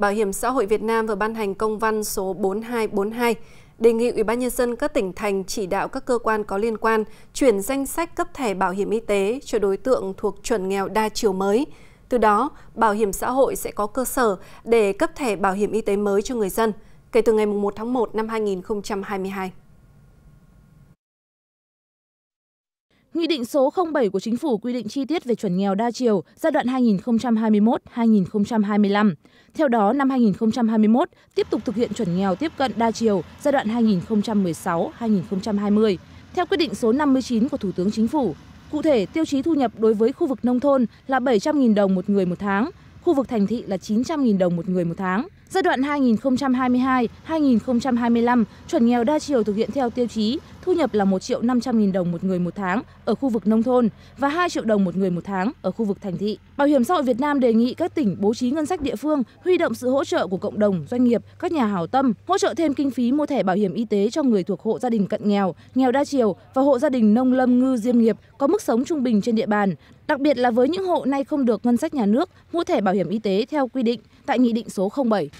Bảo hiểm xã hội Việt Nam vừa ban hành công văn số 4242 đề nghị Ủy ban nhân dân các tỉnh thành chỉ đạo các cơ quan có liên quan chuyển danh sách cấp thẻ bảo hiểm y tế cho đối tượng thuộc chuẩn nghèo đa chiều mới. Từ đó, bảo hiểm xã hội sẽ có cơ sở để cấp thẻ bảo hiểm y tế mới cho người dân kể từ ngày 1 tháng 1 năm 2022. Nghị định số 07 của Chính phủ quy định chi tiết về chuẩn nghèo đa chiều giai đoạn 2021-2025. Theo đó, năm 2021 tiếp tục thực hiện chuẩn nghèo tiếp cận đa chiều giai đoạn 2016-2020 theo quyết định số 59 của Thủ tướng Chính phủ. Cụ thể, tiêu chí thu nhập đối với khu vực nông thôn là 700.000 đồng một người một tháng, khu vực thành thị là 900.000 đồng một người một tháng. Giai đoạn 2022-2025, chuẩn nghèo đa chiều thực hiện theo tiêu chí thu nhập là 1 triệu 500 nghìn đồng một người một tháng ở khu vực nông thôn và 2 triệu đồng một người một tháng ở khu vực thành thị. Bảo hiểm xã hội Việt Nam đề nghị các tỉnh bố trí ngân sách địa phương, huy động sự hỗ trợ của cộng đồng, doanh nghiệp, các nhà hảo tâm, hỗ trợ thêm kinh phí mua thẻ bảo hiểm y tế cho người thuộc hộ gia đình cận nghèo, nghèo đa chiều và hộ gia đình nông lâm ngư diêm nghiệp có mức sống trung bình trên địa bàn, đặc biệt là với những hộ nay không được ngân sách nhà nước mua thẻ bảo hiểm y tế theo quy định tại Nghị định số 07.